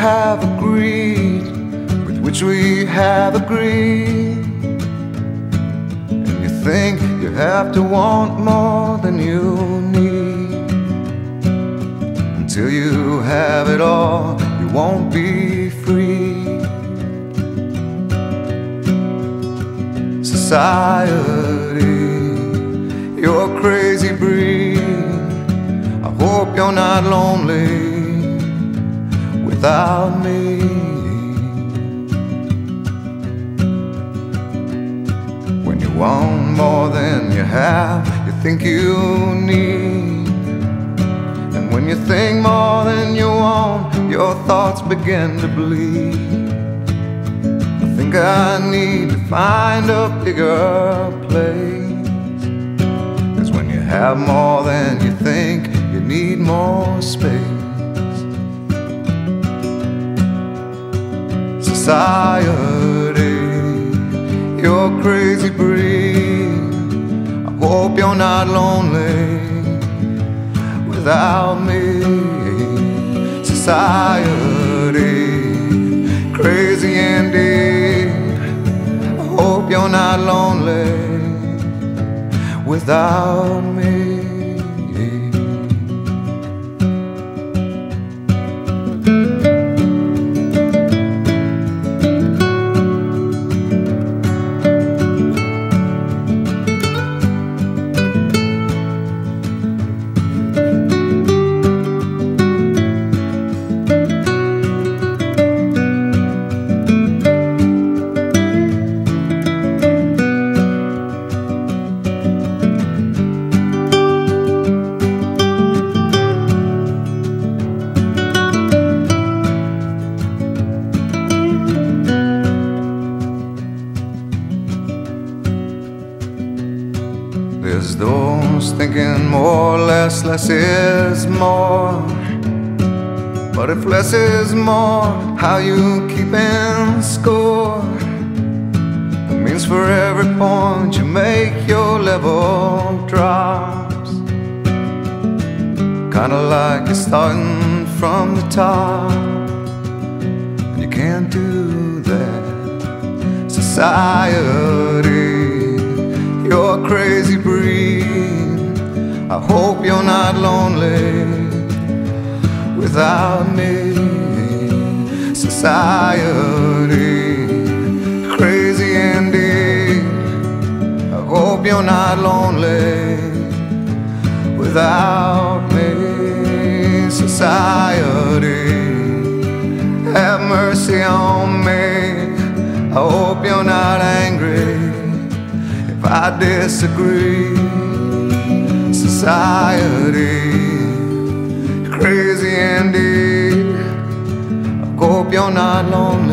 have agreed, with which we have agreed. And you think you have to want more than you need. Until you have it all, you won't be free. Society, you're crazy breed. I hope you're not lonely without me. When you want more than you have, you think you need. And when you think more than you want, your thoughts begin to bleed. I think I need to find a bigger place. Cause when you have more than you think, you need more space. Society, you're crazy breed. I hope you're not lonely without me. Society, crazy indeed. I hope you're not lonely without me. There's those thinking more, or less, less is more. But if less is more, how you keeping score? It means for every point you make, your level drops. Kinda like you're starting from the top. And you can't do that. Society you're a crazy breed. I hope you're not lonely without me. Society, crazy indeed. I hope you're not lonely without me. Society, have mercy on me. I hope you're not if I disagree. Society, crazy indeed. I hope you're not lonely.